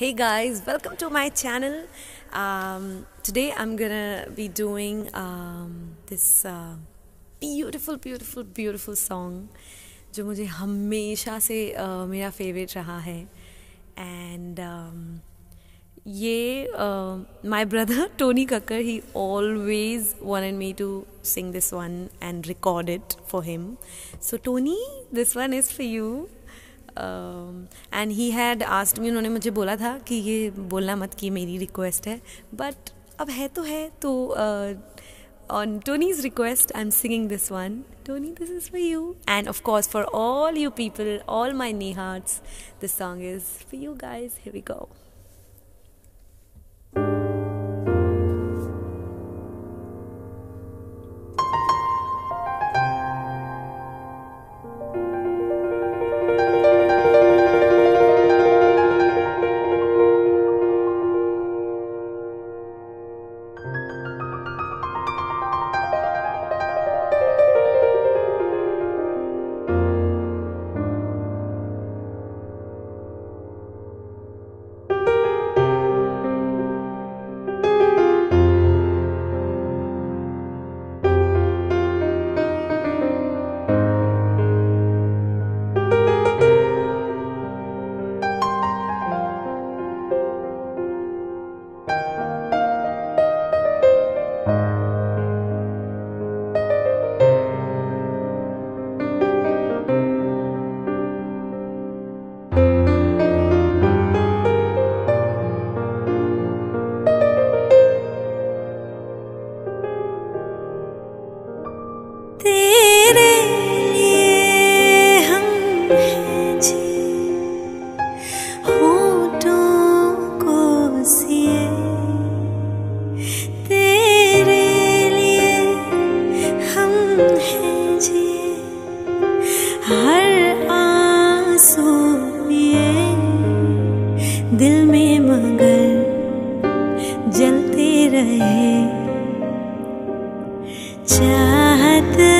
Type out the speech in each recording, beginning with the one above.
Hey guys, welcome to my channel. Um, today I'm gonna be doing um, this uh, beautiful, beautiful, beautiful song, which is my favorite. Raha And um, uh, my brother Tony Kakkar, he always wanted me to sing this one and record it for him. So, Tony, this one is for you. And he had asked me उन्होंने मुझे बोला था कि ये बोलना मत कि मेरी रिक्वेस्ट है बट अब है तो है तो on Tony's request I am singing this one Tony this is for you and of course for all you people all my knee hearts this song is for you guys heavy we गाओ रहे चाहत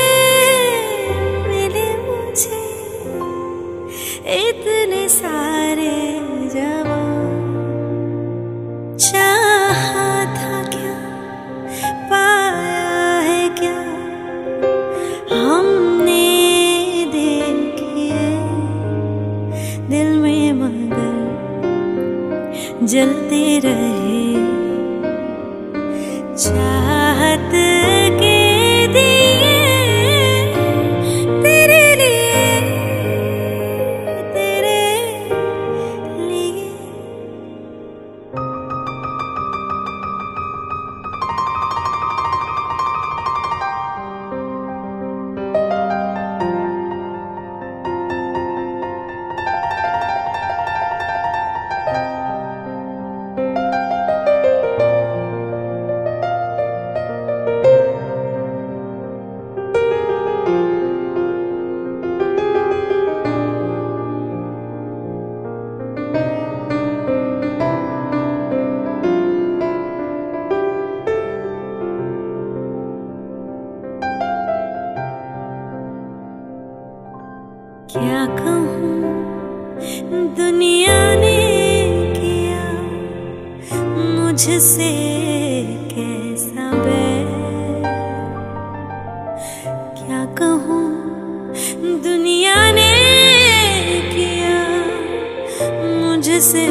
इतने सारे जवान चाहा था क्या पाया है क्या हमने देखे दिल में मगर जल क्या कहूँ दुनिया ने किया मुझसे कैसा बैर क्या कहूँ दुनिया ने किया मुझसे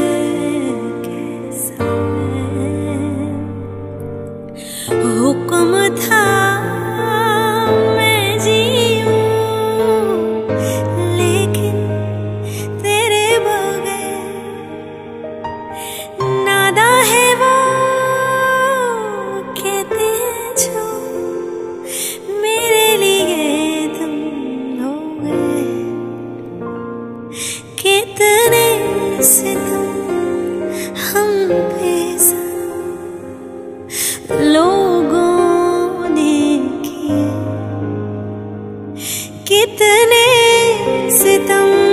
कितने सितम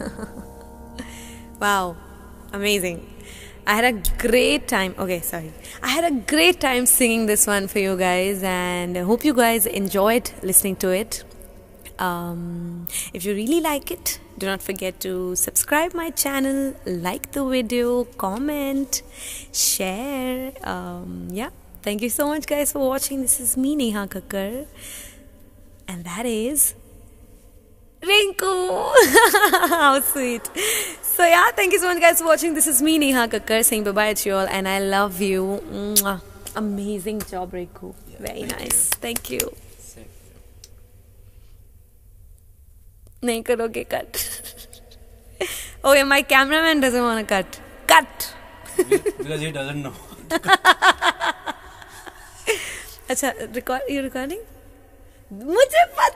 wow, amazing. I had a great time. Okay, sorry. I had a great time singing this one for you guys, and I hope you guys enjoyed listening to it. Um, if you really like it, do not forget to subscribe my channel, like the video, comment, share. Um, yeah, thank you so much, guys, for watching. This is me, Neha Kakkar, and that is Rinku. How sweet. So yeah, thank you so much guys for watching. This is me Neha Kakkar saying bye-bye to you all and I love you. Mwah. Amazing job Rinku. Yeah, Very thank nice. You. Thank you. नहीं करोगे oh, my cameraman doesn't want to cut. Cut. Because he doesn't know. अच्छा record you recording? मुझे